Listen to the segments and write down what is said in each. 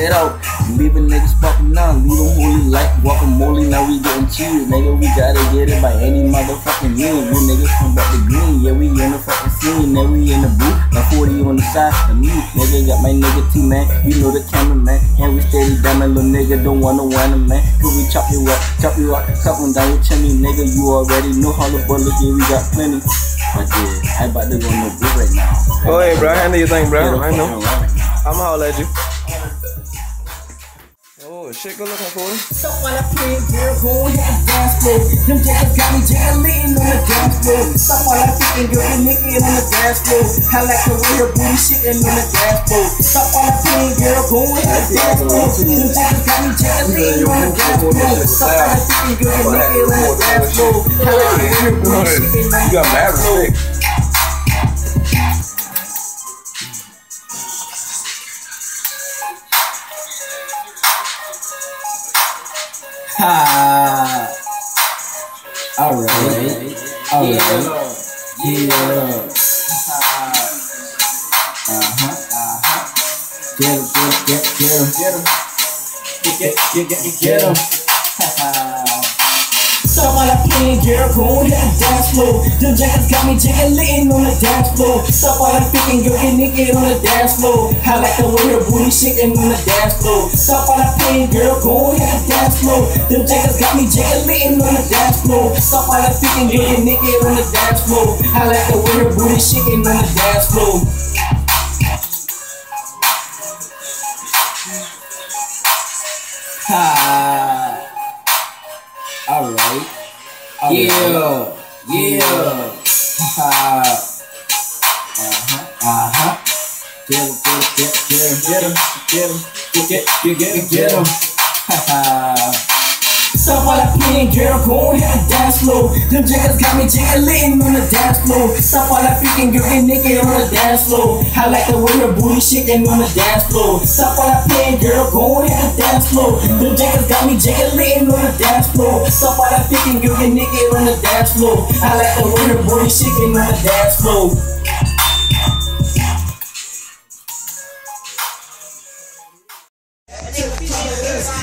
get out. Leaving niggas popping now, leave them holy like guacamole. Now we getting cheese, nigga. We gotta get it by any motherfucking means. You niggas from Back The Green, yeah, we in the fucking scene. Now we in the booth, got 40 on the side of me. Nigga got my nigga T man, you know the cameraman. And we steady diamond, little nigga don't wanna win a man. Could we chop you up, chop you up, cut one down your chimney, nigga. You already know how the bullet here, we got plenty. But yeah, I about to go no booth right now. Go ahead, bro. Handle your thing, bro. I know. fucking right. I'ma holler at you. Oh, shit, good looking for you. Stop while I play, girl, go ahead and dance floor. Them jackets got me jiggling on the dance floor. Stop while I'm thinking, girl, you naked on the dance floor. I like the way your booty shaking on the dance floor. Stop while I'm playing, girl, go ahead and dance floor. Them jackets got me jiggling on the dance floor. Stop while I'm thinking, girl, you naked on the dance floor. I like the way your booty shaking on the You got mad respect. Ha! Alright, alright, yeah. Uh huh, uh huh. Get him, get him, get him, get him. Get, get, get, get, get him. While I'm playing, girl, go ahead and dance floor. Them jackets got me jiggling on the dance floor. While I'm thinking, girl, get naked on the dance floor. I like the way your booty shaking on the dance floor. While I'm playing, girl, go ahead and dance floor. Them jackets got me jiggling on the dance floor. While I'm thinking, girl, get naked on the dance floor. I like the way your booty shaking on the dance floor. Ha! Yeah, yeah. Uh-huh, uh-huh. Get him, get him, get him, get him, get him, get, get, get, get, get him. Stop while I'm playing, girl, go ahead the dance floor. Them jackets got me jiggling on the dance floor. Stop while I'm freaking, girl, get naked on the dance floor. I like the way your booty shaking on the dance floor. Stop while I'm playing, girl, go ahead and dance floor. Them jackets got me jiggling on the dance floor. Stop while I'm freaking, girl, get naked on the dance floor. I like the way your booty shaking on the dance floor.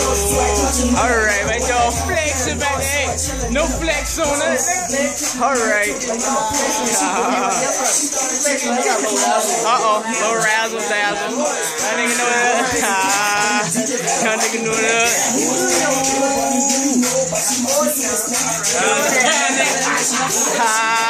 Alright, man, y'all flexing back there. No flex on it. Alright. Uh oh, low razzle dazzle. That nigga know that. That nigga know that.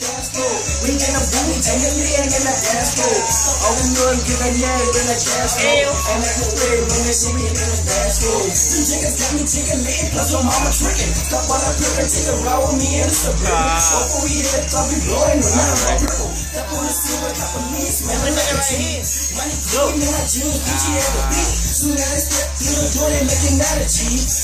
We in the booth, and the man in the asshole. All we know is get a name in the cash school. And like a wig when they see me in the fast school. Some niggas got me taking lead, plus your mama tricking. Stop while I pimp and take a ride with me in the suburban. Before we hit the club, we blowing when I'm like purple. Step on the scene with a couple minutes, man, I'm like right here. Money green in my jeans, Gucci at the beat. Soon as I step through the door, they making that a cheese.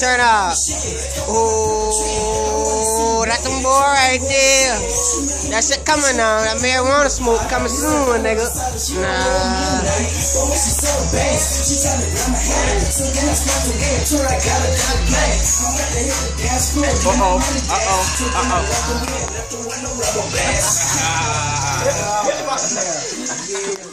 Turn up. Oh, that's some boy right there. That shit coming on. That marijuana smoke coming soon, nigga. Nah. Uh-oh. Uh-oh. Uh oh. Uh oh.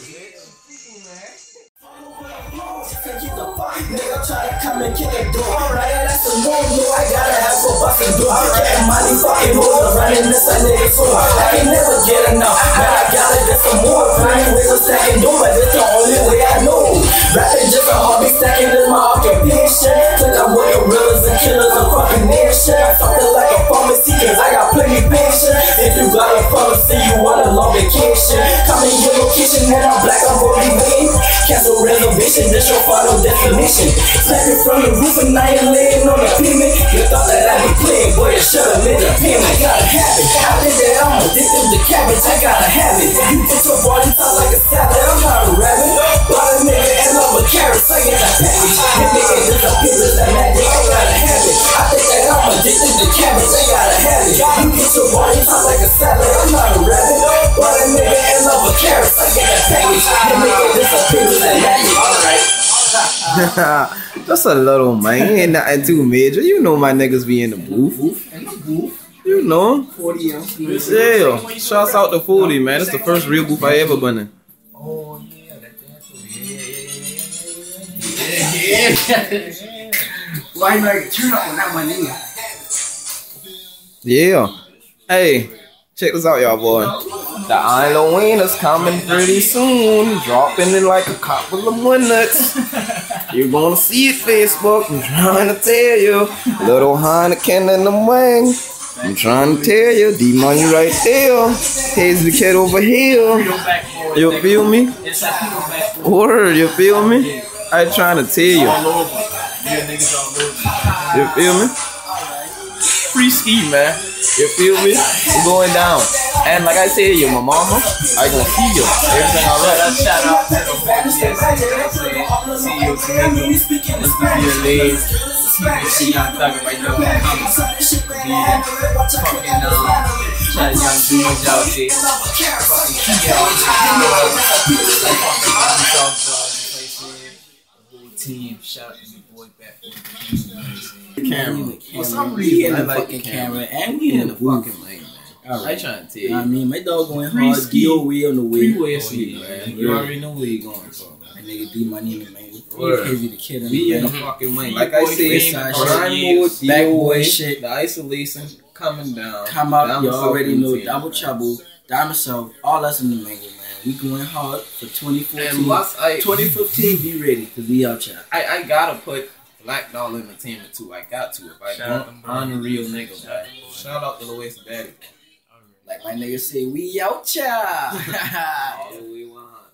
Nigga try to come and kick a door. Alright, that's the move. No, I gotta have a fucking door. I'm getting money, fucking moves. running this, I nigga too. I can never get enough. Man, I gotta get some more. Finding niggas stack and do it. It's the only way I know. Rapping just a hobby, second is my occupation. Took out with the realers and killers and fucking nation. Something like a pharmacy, cause I got plenty patience. If you got a pharmacy, you want a long vacation. Come in your location, when I'm black, I'm gonna be. Cancel reservation this your definition. Slapping from the roof and now you're laying on the pavement. You thought that I'd be playing, boy, you should have been a payment. Gotta have it. I think that I'm addicted to cabbage, I gotta have it. You put your body top like a salad, I'm not a rabbit. Bought a nigga and I'm a carrot, so I got a package. Just a little man, ain't nothing too major. You know my niggas be in the booth. In the booth, You know. 40 ounce. Yeah, shouts out to 40, man. It's the first real booth I ever been in. Oh, yeah, that dance. Yeah, yeah, yeah, yeah. yeah, yeah. Why like turn up on that one, nigga? Yeah. Hey, check this out, y'all, boy. The Halloween is coming pretty soon. Dropping in like a couple of minutes. You're gonna see it, Facebook. I'm trying to tell you. Little Heineken in the wing. I'm trying to tell you. D-Money right there. Here's the kid over here. You feel me? Word, you feel me? I trying to tell you. You feel me? Free ski, man. You feel me? It's going down. And like I said, you my mama. I gonna see you. Everything alright. Let's shout out to the family. Yes, see you, see you. Let's you a name. See y'all talking right now. Comments. Be that fucking um, shout out young dudes out there. Fucking key out there. Fucking awesome places. The whole team. Shout out to your boy back. Camera. For some reason, I like the camera. and we in the fucking lane, man. I Alright. trying to tell You know what I mean? My dog going Free hard. ski. DOE on the way. Freeway Oh, yeah, man. You already know where you going for. My nigga D money in the man. Word. Crazy the kid in We the in the fucking lane. Like I boy, free said, side grind shit. mode, shit. the isolation coming down. Come out, Down you south already know double trouble, Diamond South, all us in the mango, man. We going hard for 2014. And plus, I, 2015, be ready, cause we out here. I, I gotta put Black Dollar Entertainment too. I got to. If I Shout out don't, to I'm a real nigga, man. Shout out to Louis Daddy. Like my nigga say, we out here. All the way 100.